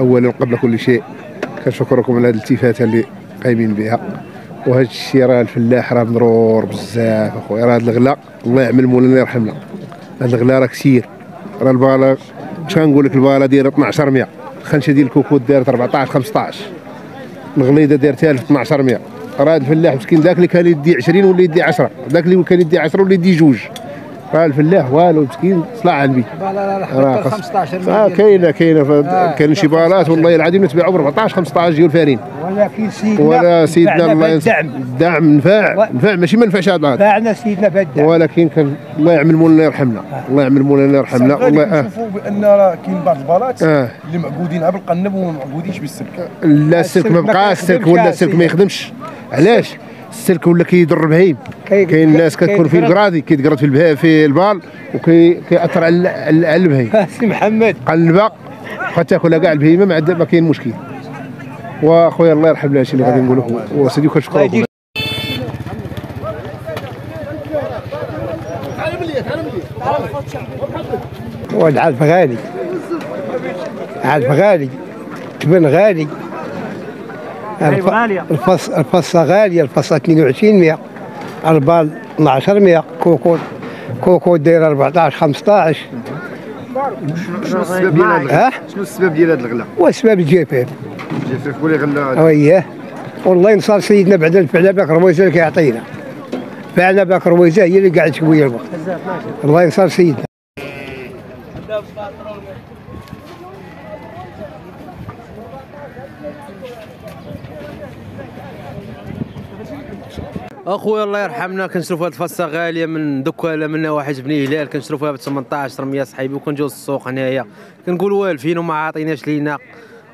اولا قبل كل شيء كنشكركم على هذه الالتفاته اللي قايمين بها. وهذا الشيء راه الفلاح راه مضرور بزاف أخويا. راه هذا الغلا الله يعمل مولانا يرحمنا. هذا الغلا راه كثير. راه البالا اش غنقول لك؟ البالا دايره 1200 خنشه ديال الكوكوت دارت 14 15 الغليظة دارتها 1200 راه الفلاح مسكين ذاك اللي كان يدي 20 ولا يدي 10 ذاك اللي كان يدي 10 ولا يدي جوج. الفلاح والو مسكين صلاح على البيت لا لا لا راه حتى خاص- 15 آه مليون. كاينة كاينة آه. كاين شي بالات والله العظيم تباعوا ب 14 15 ديال فارين ولكن سيدنا ولا سيدنا الله بالدعم الدعم. نفع نفع ماشي ما نفعش هذا العاد. باعنا سيدنا بالدعم ولكن كان الله يعمل مولانا يرحمنا. الله يعمل مولانا يرحمنا. والله آه. نشوفوا بأن راه كاين بعض البلاط آه. اللي معقودينها بالقنب وما معقودينش بالسلك. لا السلك ما بقاش السلك ولا السلك ما يخدمش. علاش؟ السلك ولا كيضر بهيم كاين الناس كتكون في. الكرادي كيتقرض في البها في البال وكيأثر على على البهيم سي محمد. قلبه فتاكلها كاع البهيمه ما عندها ما كاين مشكل. واخويا الله يرحم لها الشيء اللي غادي نقوله وسيدي كنشكركم والعلف غالي. علف غالي. تبن غالي. الف... غالية. الفص الفصة غالية الفصة 22 100 البال 12 100 كوكو كوكو داير 14 15 شنو السبب ديال هذا شنو السبب ديال هذا الغلا واسباب الجفاف جفاف ولا غلا وياه والله ينصر سيدنا بعد الفعل باك رويزه اللي كيعطينا. فعلا باك رويزه هي اللي قاعد تكوي الوقت الله ينصر سيدنا. أخويا الله يرحمنا كنشرفوا هاد الفصة غالية من دكاله من نواحي بني هلال كنشرفوها ب 18 100 صحيبي وكنجيو للسوق هنايا. كنقولوا والفين وما عاطيناش لينا.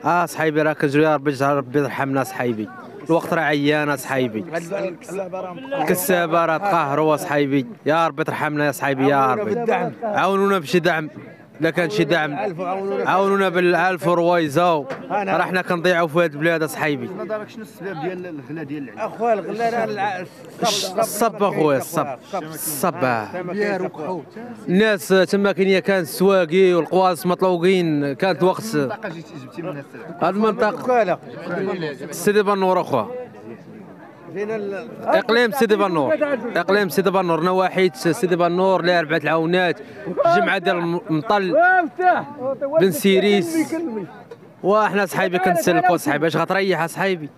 آه صحيبي راه كنجري يا ربي ربي يرحمنا صحيبي. الوقت راه عيانه صحيبي. كسابه راه تقهروا صحيبي. يا ربي ترحمنا يا صحيبي يا ربي. عاونونا بشي دعم. لا كان شي دعم. عاونونا بالألف رويزه راه حنا كنضيعوا في هاد البلاد صحيبي نظرك شنو السبب ديال الغلا ديال أخويا الغلا الصب أخويا الصب الصب الناس تما كاين كان السواقي والقواص مطلوقين كانت وقت هاد المنطقة. سيدي بنور أخويا. إقليم سيدي بنور. إقليم سيدي بنور. نواحي سيدي بنور لها أربعة العاونات الجمعه ديال المطل. بن سيريس. وإحنا صحيبي كنتسلكوا صحيبي اش غتريح اصحيبي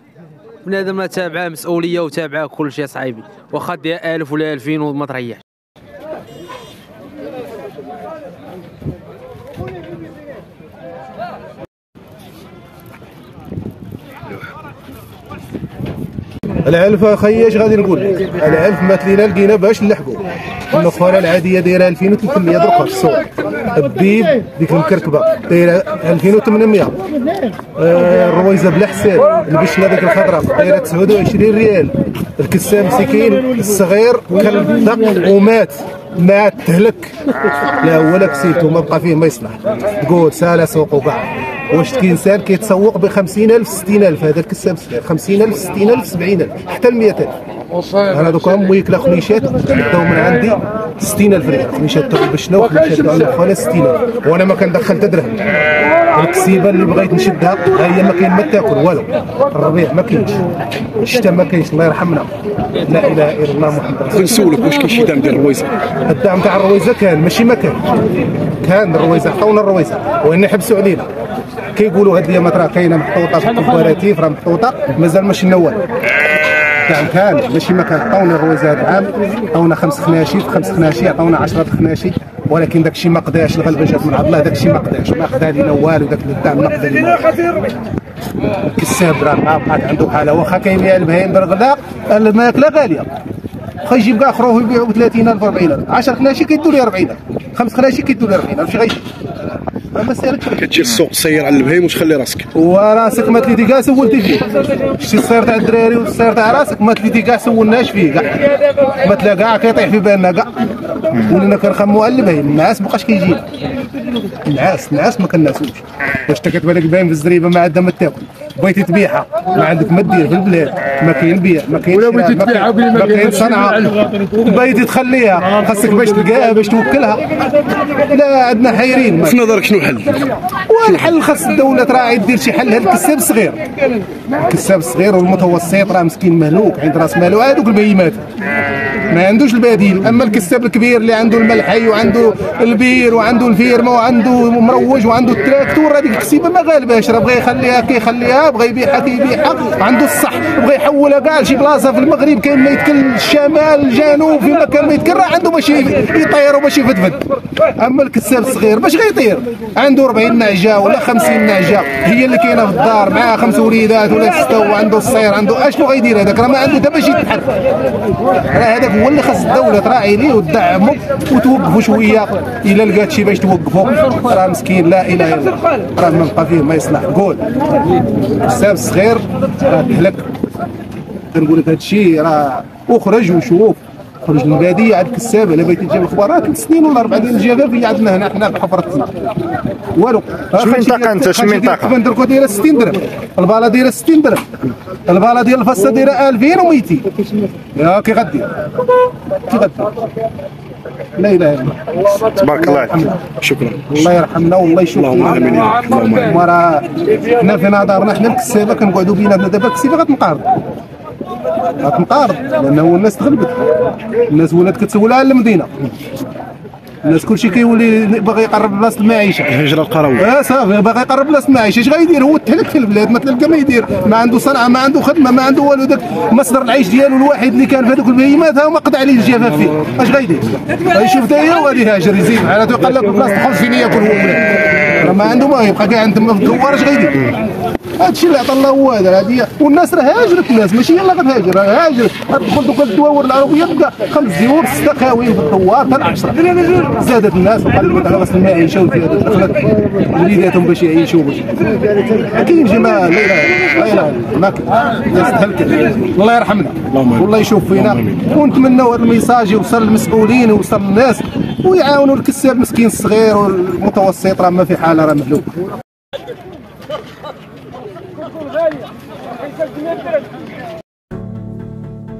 بنادم تابعه مسؤولية وتابعه كل شيء صحيبي. واخا دير 1000 ولا 2000 وما تريحش. العلف أخي اش غادي نقول. لك العلف مات لينا لقينا باش نلحقوا. النخاله العادية دايرة 2300 درهم في السوق. الديب ديك المكركبه دايره 2800 آه الرويزه بلا حساب. البشنه ديك الخضراء دايره 29 ريال. الكسام مسكين الصغير كل دق ومات. مات تهلك. لا هو لا كسيتو ما بقى فيه ما يصلح. تقول سالا سوق كاع واش كينسان كيتسوق ب 50000 60000 هذا الكسام صغير 50000 60000 70000 حتى ل 100000 أنا دوكا امي كلا خنيشات داو من عندي 60000 ريال. خنيشات تاع البشنه وخنيشات تاع النخاله 60000 وأنا ما كندخل حتى درهم. الكسيبة اللي بغيت نشدها ها هي ما كاين ما تاكل والو. الربيع ما كاينش. الشتاء ما كاينش. الله يرحمنا. لا إله إلا الله محمد رسول الله. نسولك واش كاين شي دعم ديال الرويزة. الدعم تاع الرويزة كان. ماشي ما كان. كان الرويزة عطونا الرويزة. وإن حبسوا علينا. كيقولوا هاد الأيام راه كاينة محطوطة في ال coopérative راه محطوطة. مازال ماشي نوال الدعم كان ماشي ما كان. عطونا الرويزه هاد العام عطونا خمس خناشي في خمس خناشي عطونا 10 خناشي ولكن داك الشيء ما قداش الغلبه جات من عند الله داك الشيء ما قداش. ما قدا لينا والو داك الدعم ما قدا لينا الكساب راه ما بقات عنده حالة. واخا كيبيع البهايم بالغلا الماكله غاليه واخا يجيب كاع اخروه يبيعوا ب 30000 40000 10 خناشي كيدوا لي 40000 خمس خناشي كيدوا لي 40000 شي غيجي ما سالكش كتجي السوق سير على البهيم وش خلي راسك؟ وراسك مات لي دي كاع سولتي فيه. شتي الصير تاع الدراري والصير تاع راسك مات لي دي كاع سولناش فيه كاع مات لا كاع كيطيح في بالنا كاع ولينا كنخموا على البهيم. النعاس مابقاش كيجينا النعاس النعاس ما كناسوش واش أنت كتبان لك باين في الزريبة ما عندها ما تاكل. بغيتي تبيعها. ما عندك ما دير في البلاد. ما كاين بيع ما كاين ولا بغيتي شراء، ما تبيعها كاين- ما صنعة. بغيتي تخليها. خاصك باش تلقاها باش توكلها. لا عندنا حايرين في نظرك شنو الحل؟ والحل خاص الدولة تراعي دير شي حل. هذا الكساب الصغير الكساب الصغير والمتوسط راه مسكين مهلوك. عند راس مالو هذوك البهيمات ما عندوش البديل. أما الكساب الكبير اللي عنده الملحي وعنده البير وعنده الفيرما وعنده مروج وعنده التراكتور هذيك الكسيبة ما غالباش. راه بغى يخليها كيخليها بغى يبيعها كيبيعها. عنده الصح بغى يحولها كاع لشي بلاصة في المغرب كاين ما يتكل الشمال الجنوب في مكان ما يتكل راه عنده باش يطير وباش يفدفد. أما الكساب الصغير باش غيطير. عنده 40 نعجة ولا 50 نعجة. هي اللي كاينة في الدار معاه خمس وليدات ولا ستة وعنده الصير عنده أشنو غيدير هذاك؟ راه ما عنده حتى باش يتحرك. راه هذاك هو اللي خاص الدولة تراعي ليه وتدعمه وتوقفوا شوية. إلا لقات شي باش توقفوا راه مسكين لا إله إلا الله. راه ما بقى فيه ما يصلح. قول. الكساب الصغير راه تهلك. كنقول لك هذا الشيء راه اخرج وشوف خرج للباديه عاد كسابه الا بغيتي تجيب اخبارات ثلاث سنين ولا أربع ديال الجفاف هي عندنا هنا حنا في حفرتنا والو. شنو منطقة أنت؟ شنو منطقة؟ بندركو دايرة 60 درهم. الباله دايرة 60 درهم. الباله ديال الفصه دايرة 2200 يا كي غدير كي غدير لا إله إلا الله. تبارك الله. عليك شكرا. الله يرحمنا والله يشوف اللهم رب. اللهم. وراه حنا في نظرنا حنا الكسابة كنقعدوا بيناتنا دابا الكسيبه غتنقارض غتنقارض لأنه الناس تغلبت. الناس ولات كتسول على المدينة. الناس كلشي كيولي باغي يقرب بلاصه المعيشة. الهجرة القروية. آه صافي باغي يقرب بلاصه المعيشة. اش غيدير هو؟ تهلك في البلاد ما تلقى ما يدير. ما عنده صنعة ما عنده خدمة ما عنده والو. داك مصدر العيش ديالو الواحد اللي كان في هذوك البهيمات ها هو ما قطع عليه الجفاف فيه. اش غيدير غيشوف دايره وغادي يهاجر يزيد يقول لك بلاصه خرج فين ياكل هو راه ما عنده ما يبقى قاعد تما في الدوار اش غيدير هذا الشيء اللي عطى الله هو هذا هذه والناس راه هاجرت الناس ماشي يلا غتهاجر راه هاجر تدخل دوك الدواور العربية تلقى خمس ديور ست خاويين في الدوار حتى العشرة. زادت الناس وقلبت على راس المعيشه وزادت دخلت وليداتهم باش يعيشوا كاين جمال لا لا ما الله يرحمنا. والله يشوف فينا. ونتمنوا هذا ال message يوصل للمسؤولين ويوصل للناس ويعاونوا الكساب مسكين الصغير والمتوسط راه ما في حالة راه مهلوك.